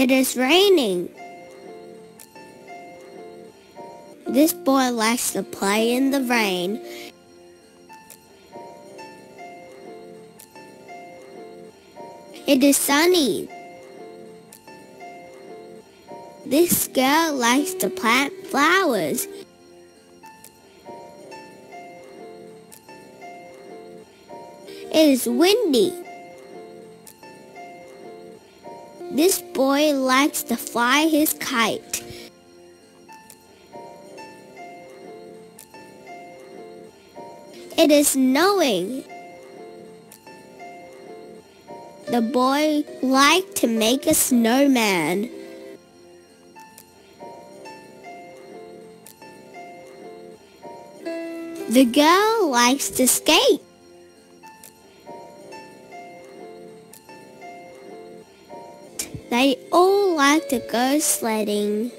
It is raining. This boy likes to play in the rain. It is sunny. This girl likes to plant flowers. It is windy. This boy likes to fly his kite. It is snowing. The boy liked to make a snowman. The girl likes to skate. They all like to go sledding.